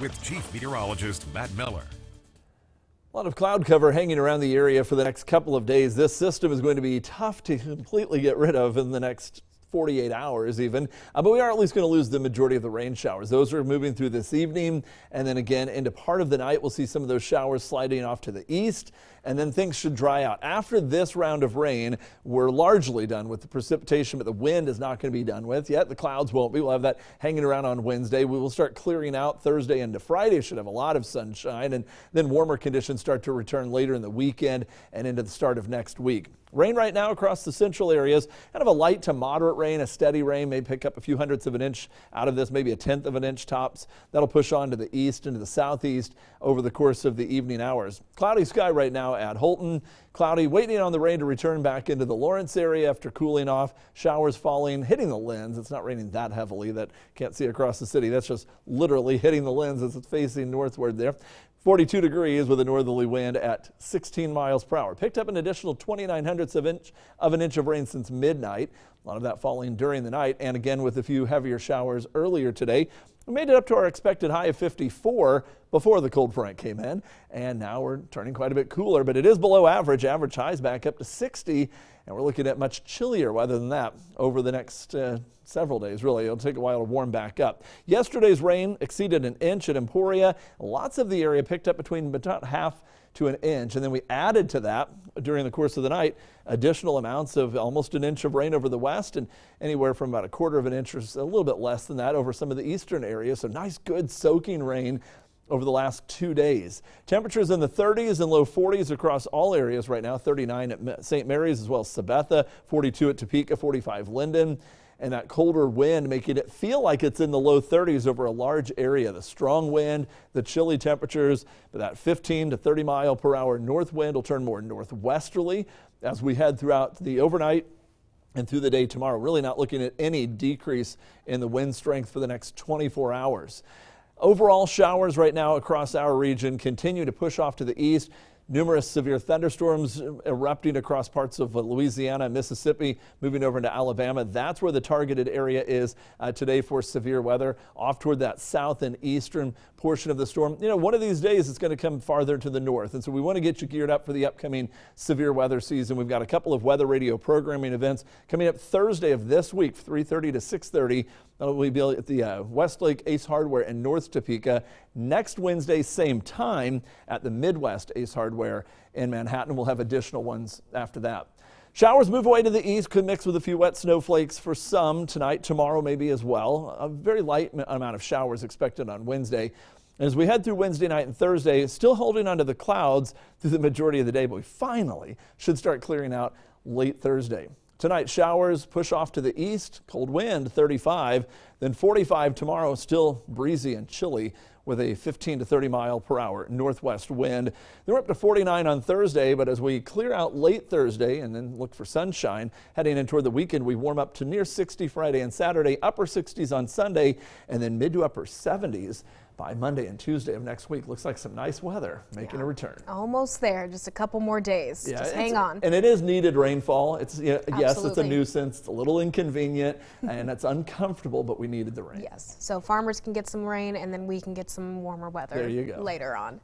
with Chief Meteorologist Matt Miller. A lot of cloud cover hanging around the area for the next couple of days. This system is going to be tough to completely get rid of in the next 48 hours even. Uh, but we are at least going to lose the majority of the rain showers. Those are moving through this evening and then again into part of the night. We'll see some of those showers sliding off to the east and then things should dry out. After this round of rain, we're largely done with the precipitation, but the wind is not going to be done with yet. The clouds won't be. We'll have that hanging around on Wednesday. We will start clearing out Thursday into Friday. Should have a lot of sunshine and then warmer conditions start to return later in the weekend and into the start of next week. Rain right now across the central areas, kind of a light to moderate rain, a steady rain, may pick up a few hundredths of an inch out of this, maybe a tenth of an inch tops. That'll push on to the east and to the southeast over the course of the evening hours. Cloudy sky right now at Holton. Cloudy, waiting on the rain to return back into the Lawrence area after cooling off. Showers falling, hitting the lens. It's not raining that heavily that can't see across the city. That's just literally hitting the lens as it's facing northward there. 42 degrees with a northerly wind at 16 miles per hour. Picked up an additional 29 hundredths of, inch, of an inch of rain since midnight. A lot of that falling during the night and again with a few heavier showers earlier today. We made it up to our expected high of 54 before the cold front came in, and now we're turning quite a bit cooler, but it is below average. Average highs back up to 60, and we're looking at much chillier weather than that over the next uh, several days, really. It'll take a while to warm back up. Yesterday's rain exceeded an inch at Emporia. Lots of the area picked up between about half to an inch. And then we added to that during the course of the night additional amounts of almost an inch of rain over the west and anywhere from about a quarter of an inch or a little bit less than that over some of the eastern areas. So nice, good soaking rain over the last two days. Temperatures in the 30s and low 40s across all areas right now. 39 at St. Mary's as well as Sabetha, 42 at Topeka, 45 Lyndon and that colder wind making it feel like it's in the low 30s over a large area. The strong wind, the chilly temperatures, but that 15 to 30 mile per hour north wind will turn more northwesterly as we head throughout the overnight and through the day tomorrow. Really not looking at any decrease in the wind strength for the next 24 hours. Overall showers right now across our region continue to push off to the east. Numerous severe thunderstorms erupting across parts of Louisiana and Mississippi, moving over into Alabama. That's where the targeted area is uh, today for severe weather, off toward that south and eastern portion of the storm. You know, one of these days it's going to come farther to the north, and so we want to get you geared up for the upcoming severe weather season. We've got a couple of weather radio programming events coming up Thursday of this week, 3:30 to 6:30. We'll be at the uh, Westlake Ace Hardware in North Topeka. Next Wednesday, same time at the Midwest Ace Hardware in Manhattan. We'll have additional ones after that. Showers move away to the east, could mix with a few wet snowflakes for some tonight, tomorrow maybe as well. A very light amount of showers expected on Wednesday. As we head through Wednesday night and Thursday, still holding onto the clouds through the majority of the day, but we finally should start clearing out late Thursday. Tonight, showers push off to the east, cold wind 35, then 45 tomorrow, still breezy and chilly with a 15 to 30 mile per hour northwest wind. They're up to 49 on Thursday, but as we clear out late Thursday and then look for sunshine heading in toward the weekend, we warm up to near 60 Friday and Saturday, upper 60s on Sunday, and then mid to upper 70s by Monday and Tuesday of next week. Looks like some nice weather making yeah. a return. Almost there, just a couple more days. Yeah, just hang on. And it is needed rainfall. It's yes, it's a nuisance. It's a little inconvenient and it's uncomfortable, but we needed the rain. Yes. So farmers can get some rain and then we can get some warmer weather there you go. later on.